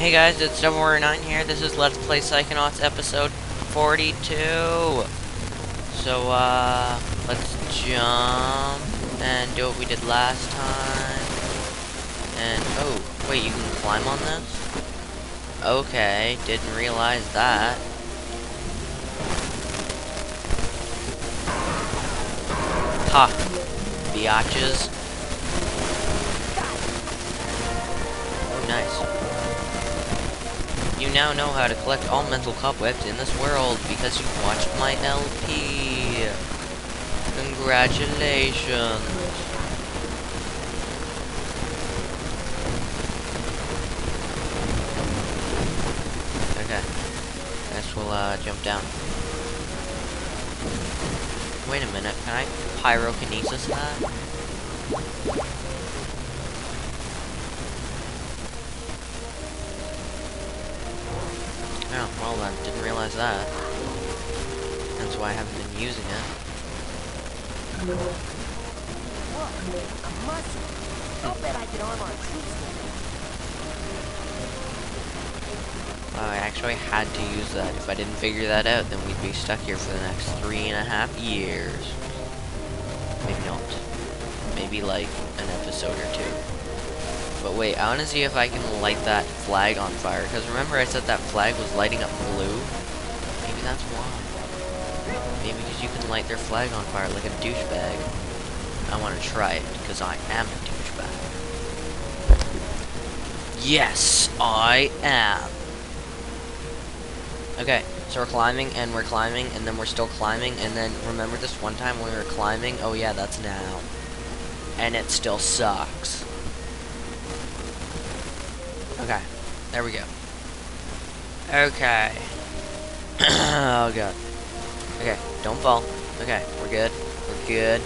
Hey guys, it's Warrior 9 here. This is Let's Play Psychonauts episode 42. So, uh, let's jump and do what we did last time. And, oh, wait, you can climb on this? Okay, didn't realize that. Ha, biatches. Oh, nice. You now know how to collect all mental cobwebs in this world because you watched my LP. Congratulations. Okay. Guess we'll uh, jump down. Wait a minute, can I pyrokinesis that? Well then, didn't realize that. That's why I haven't been using it. I I actually had to use that. If I didn't figure that out, then we'd be stuck here for the next three and a half years. Maybe not. Maybe like an episode or two. But wait, I want to see if I can light that flag on fire. Because remember I said that flag was lighting up blue? Maybe that's why. Maybe because you can light their flag on fire like a douchebag. I want to try it, because I am a douchebag. Yes, I am. Okay, so we're climbing, and we're climbing, and then we're still climbing, and then remember this one time when we were climbing? Oh yeah, that's now. And it still sucks. There we go. Okay. oh god. Okay, don't fall. Okay, we're good. We're good.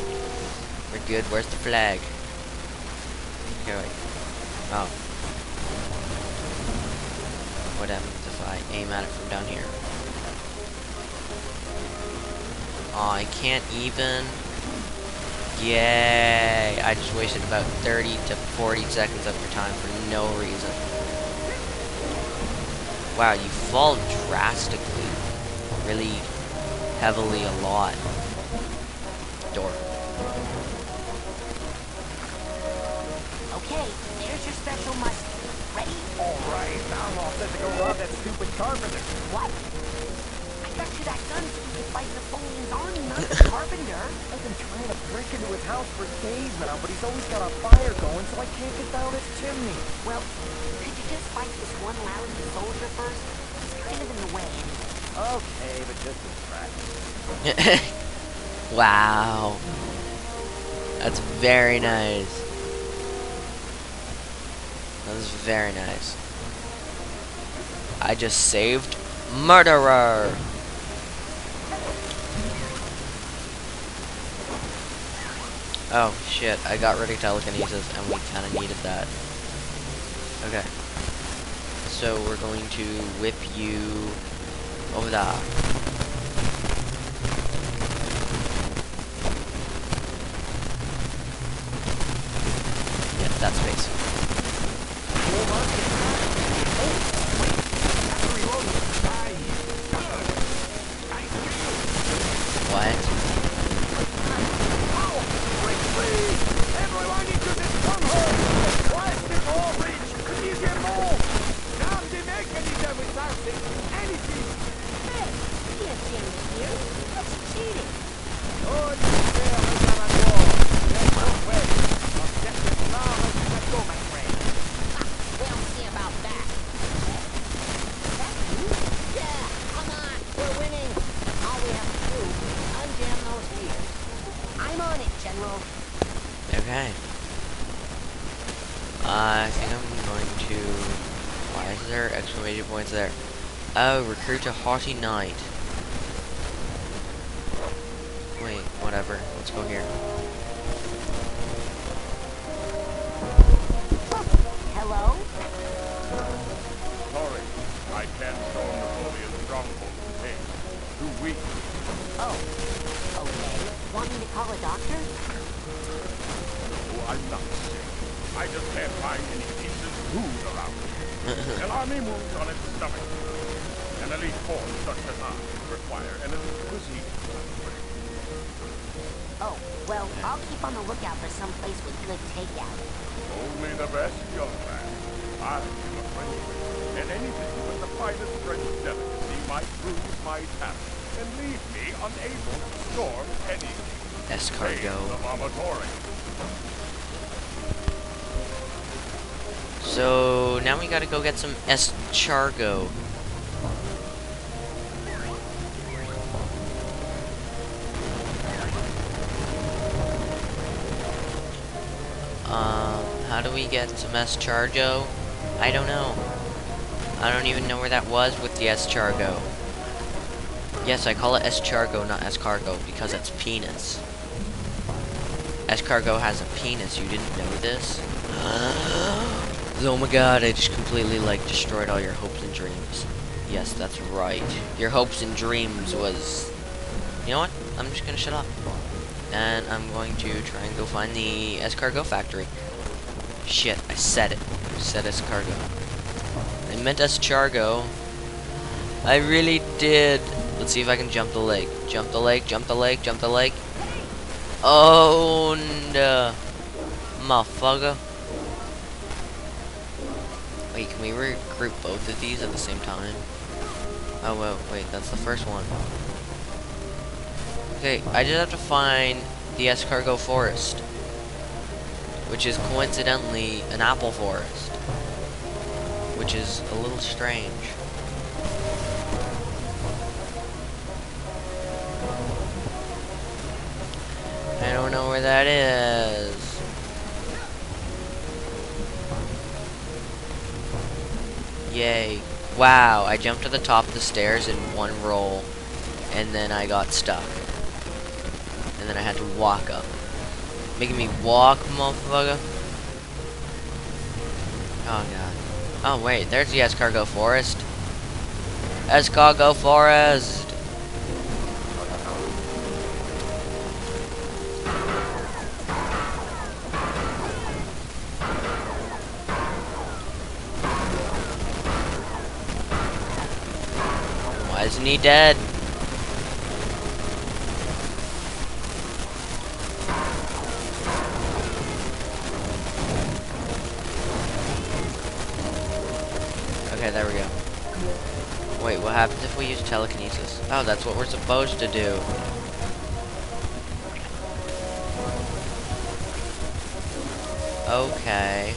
We're good. Where's the flag? Okay, wait. Oh. What happens if I aim at it from down here? Oh, I can't even. Yay! I just wasted about 30 to 40 seconds of your time for no reason. Wow, you fall drastically. Really heavily a lot. Door. Okay, here's your special muscle. Ready? Alright, now I'm all set to go rob that stupid carpenter. What? I to you that gun's used to fight Napoleon's army, not the carpenter. I've been trying to break into his house for days now, but he's always got a fire going, so I can't get down his chimney. Well, could you just fight this one lousy soldier first? He's kind of in the way. Okay, but just as practice. wow. That's very nice. That was very nice. I just saved murderer. Oh shit, I got rid of telekinesis and we kinda needed that. Okay. So we're going to whip you over there. Yeah, that space. What? He can't change here. That's cheating. We'll see about that. That you? Yeah, come on. We're winning. All we have to do is unjam those gears. I'm on it, General. Okay. I think I'm going to... Why is there exclamation points there? Oh, recruit a haughty knight. Wait, whatever. Let's go here. I just can't find any decent food around here. An army moves on its stomach. An elite force such as I require an elite cuisine. Oh, well, I'll keep on the lookout for some place with good takeout. Only the best, young man. I am a Frenchman, and anything but the finest French delicacy might bruise my talent and leave me unable to storm anything. Escargot. So now we gotta go get some escargot. Um, how do we get some escargot? I don't know. I don't even know where that was with the escargot. Yes, I call it escargot, not escargot, because it's penis. Escargot has a penis. You didn't know this? oh my god, I just completely, like, destroyed all your hopes and dreams. Yes, that's right. Your hopes and dreams was... You know what? I'm just gonna shut up. And I'm going to try and go find the escargot factory. Shit, I said it. I said escargot. I meant escargot. I really did. Let's see if I can jump the lake. Jump the lake, jump the lake, jump the lake. Oh no. Uh, motherfucker. Wait, can we regroup both of these at the same time? Oh, well, wait, that's the first one. Okay, I just have to find the escargot forest. Which is coincidentally an apple forest. Which is a little strange. I don't know where that is. Yay. Wow, I jumped to the top of the stairs in one roll, and then I got stuck. And then I had to walk up. Making me walk, motherfucker. Oh, God. Oh, wait, there's the escargot forest. Escargot forest! Isn't he dead? Okay, there we go. Wait, what happens if we use telekinesis? Oh, that's what we're supposed to do. Okay.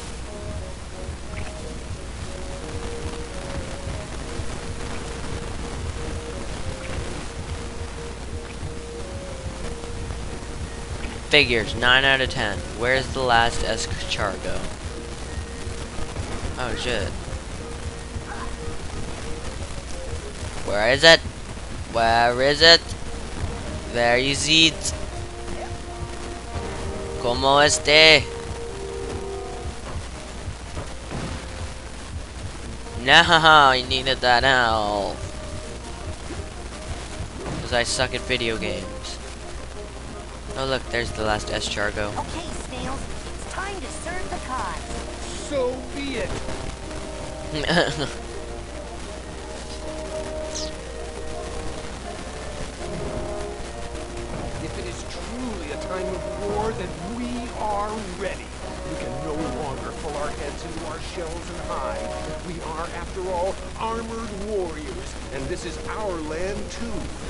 Figures, 9 out of 10. Where's the last escargot? Oh, shit. Where is it? Where is it? Where is it? ¿Cómo este? No, I needed that help. Because I suck at video games. Oh look, there's the last escargot. Okay, Snails, it's time to serve the cause. So be it. If it is truly a time of war, then we are ready. We can no longer pull our heads into our shells and hide. We are, after all, armored warriors, and this is our land too.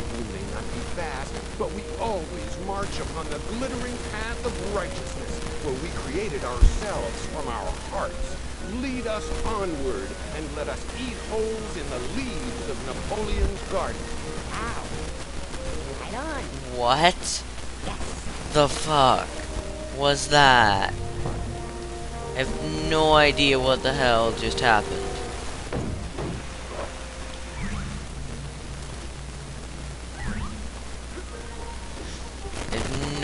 March upon the glittering path of righteousness, where we created ourselves from our hearts. Lead us onward, and let us eat holes in the leaves of Napoleon's garden. Ow. Right on. what Yes. the fuck was that? I have no idea what the hell just happened.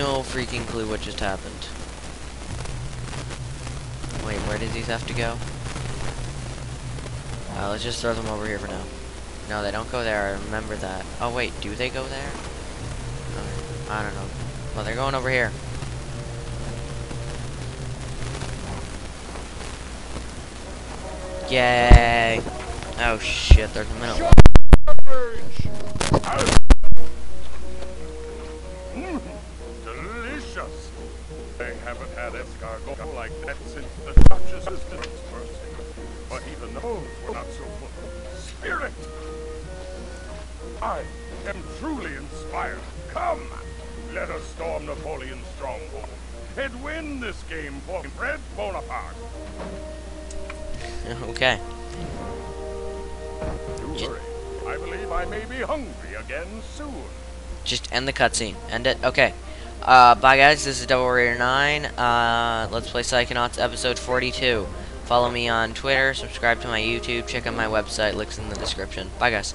No freaking clue what just happened. Wait, where did these have to go? Uh, let's just throw them over here for now. No, they don't go there. I remember that. Oh, wait, do they go there? Uh, I don't know. Well, they're going over here. Yay. Oh shit, there's a minute. Haven't had escargot like that since the Duchess's birthday. But even those were not so full of spirit. I am truly inspired. Come, let us storm Napoleon's stronghold and win this game for Fred Bonaparte. Okay. Do J- hurry. I believe I may be hungry again soon. Just end the cutscene. End it. Okay. Uh, bye guys, this is Devil Warrior 9. Uh, Let's Play Psychonauts episode 42. Follow me on Twitter, subscribe to my YouTube, check out my website, links in the description. Bye guys.